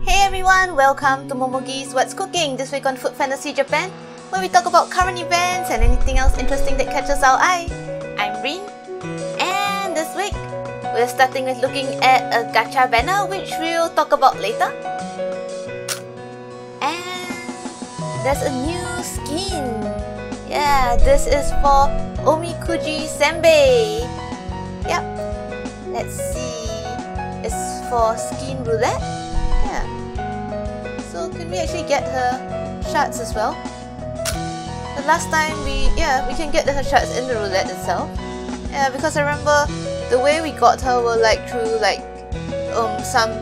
Hey everyone, welcome to Momugi's What's Cooking this week on Food Fantasy Japan, where we talk about current events and anything else interesting that catches our eye. I'm Rin, and this week we're starting with looking at a gacha banner which we'll talk about later. And there's a new skin. Yeah, this is for Omikuji Senbei. Yep. Let's see. It's for skin roulette. We actually get her shards as well? The last time we yeah we can get her shards in the roulette itself. Yeah, because I remember the way we got her were like through like um some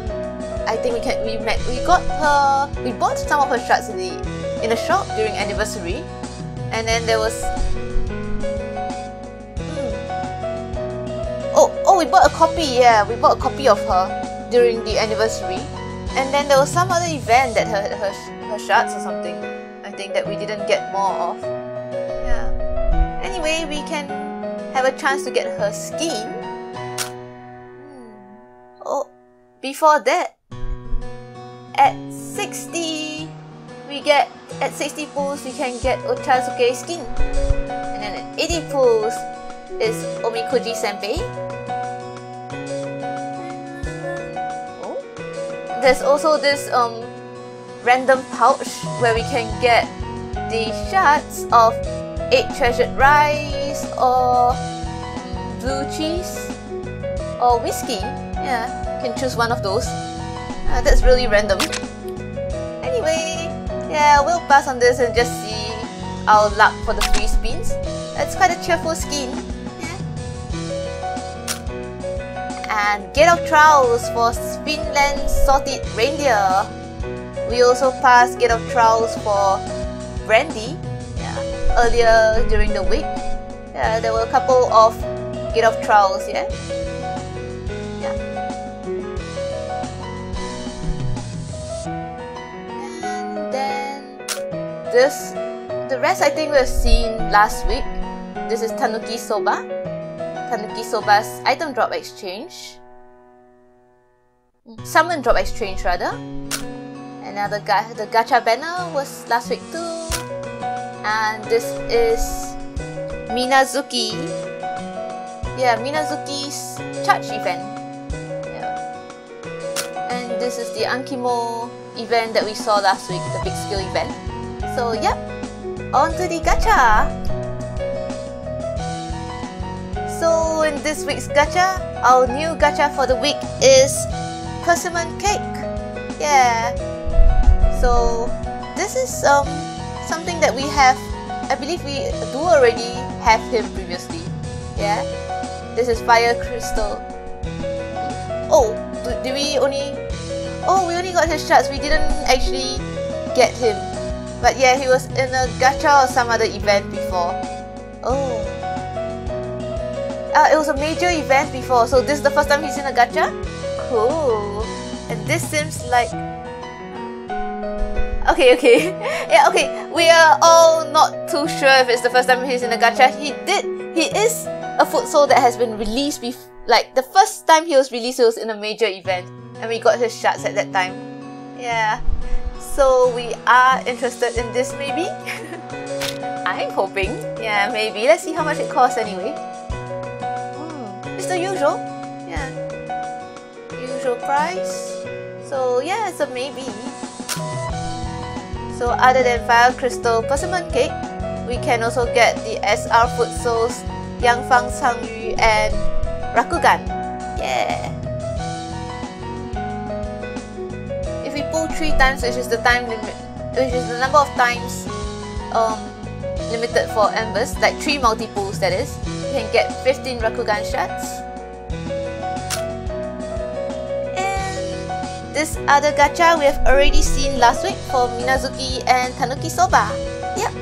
I think we can we met we got her we bought some of her shards in the in a shop during anniversary and then there was hmm. oh oh we bought a copy yeah we bought a copy of her during the anniversary and then there was some other event that her her, her shards or something I think that we didn't get more of yeah anyway we can have a chance to get her skin hmm. oh before that at 60 we get at 60 pulls we can get Ochazuke skin. And then at 80 pulls is Omikuji Senbei. There's also this um random pouch where we can get the shards of 8 treasured rice or blue cheese or whiskey. Yeah, you can choose one of those. Uh, that's really random. Anyway, yeah, we'll pass on this and just see our luck for the free spins. It's quite a cheerful skin. And Gate of Trials for Spinland Salted Reindeer. We also passed Gate of Trials for Brandy yeah, earlier during the week. Yeah, there were a couple of Gate of Trials, yeah. Yeah. And then this, the rest I think we've seen last week. This is Tanuki Soba. Tanuki Soba's item drop exchange. Summon drop exchange rather. Another guy, the gacha banner was last week too. And this is Minazuki. Yeah, Minazuki's charge event. Yeah. And this is the Ankimo event that we saw last week, the big skill event. So yep, on to the gacha! So in this week's gacha, our new gacha for the week is persimmon cake. Yeah. So this is um something that we have. I believe we do already have him previously. Yeah. This is fire crystal. Oh, do, do we only? Oh, we only got his shards. We didn't actually get him. But yeah, he was in a gacha or some other event before. Oh. Uh, it was a major event before, so this is the first time he's in a gacha? Cool. And this seems like... Okay, okay. yeah, okay. We are all not too sure if it's the first time he's in a gacha. He did... He is a food soul that has been released before... Like, the first time he was released, it was in a major event. And we got his shards at that time. Yeah. So we are interested in this maybe? I'm hoping. Yeah, maybe. Let's see how much it costs anyway. The usual. Yeah. Usual price. So yeah, it's a maybe. So other than Fire Crystal Persimmon Cake, we can also get the SR Food Souls, Yang Fang Yu and Rakugan. Yeah. If we pull three times, which is the time limit, which is the number of times um, limited for embers, like three multi pulls that is, you can get 15 Rakugan shards. And this other gacha we have already seen last week for Minazuki and Tanuki Soba. Yep.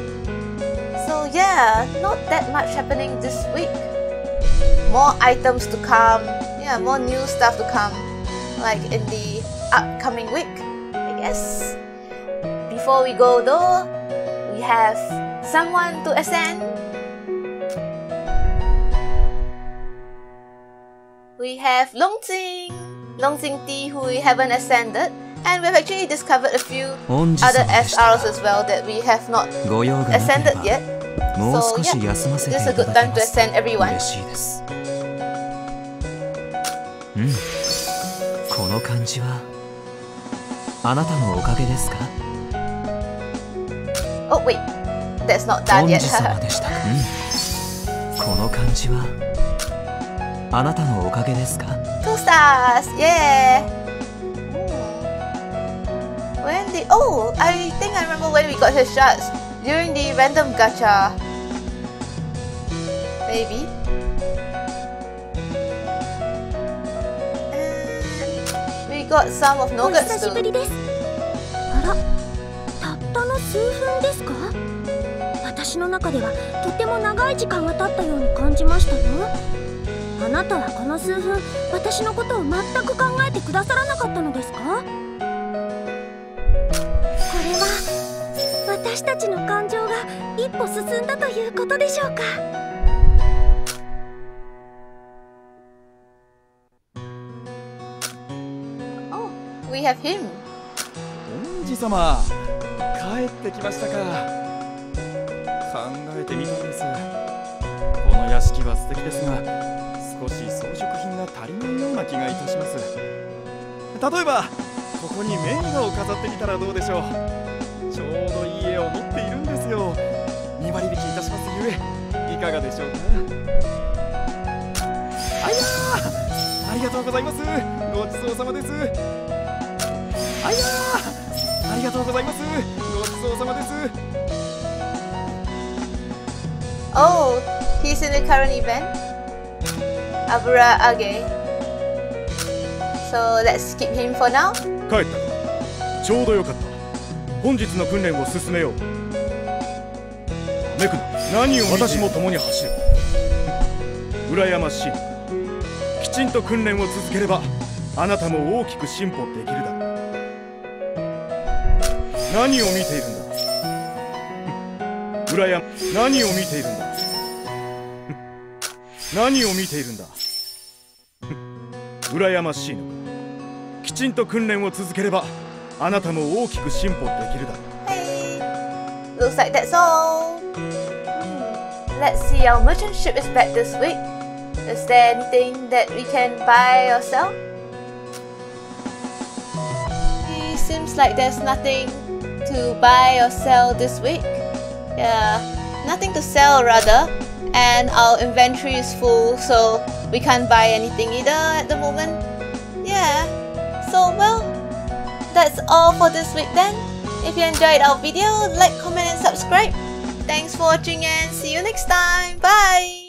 So yeah, not that much happening this week. More items to come. Yeah, more new stuff to come. Like in the upcoming week. I guess. Before we go though, we have someone to ascend. we have Longjing. Longjing Tea, who we haven't ascended, and we've actually discovered a few other SRs as well that we have not ascended yet. So yeah, this is a good time to ascend everyone. うん、この感じはあなたのおかげですか Oh wait, that's not done yet. この感じは あなたのおかげですか Two stars, yeah. Hmm. When the oh, I think I remember when we got his shots during the random gacha. Maybe. And we got some of お nuggets 久しぶ too. りですあらたったの数分ですか私の中ではとても長い時間が経ったように感じましたよあなたはこの数分私のことを全く考えてくださらなかったのですか？これは私たちの感情が一歩進んだということでしょうか？Oh, we have him. 王子様帰ってきましたか。考えてみたんです。この屋敷は素敵ですが少し装飾品が足りないような気がいたします。例えばここに名画を飾ってみたらどうでしょう。ちょうどいい絵を持っているんですよ。2割引きいたしますゆえいかがでしょうか。あいやーありがとうございます。ごちそうさまです。あいやーありがとうございます。ごちそうさまです。Oh, he's in the current event? Abura Age. So let's skip him for now. 帰った。ちょうどよかった。本日の訓練を進めよう。めくな何を私も共に走る。羨ましい。きちんと訓練を続ければあなたも大きく進歩できるだ。ろう何を見ているんだ？羨何を見ているんだ？何を見ているんだ羨ましいのかきちんと訓練を続ければあなたも大きく進歩できるだろう Hey, looks like that's all. Hmm. Let's see, our merchant ship is back this week. Is there anything that we can buy or sell? It seems like there's nothing to buy or sell this week. Yeah, nothing to sell rather. And our inventory is full, so we can't buy anything either at the moment. Yeah, so well, that's all for this week then. If you enjoyed our video, like, comment and subscribe. Thanks for watching and see you next time. Bye!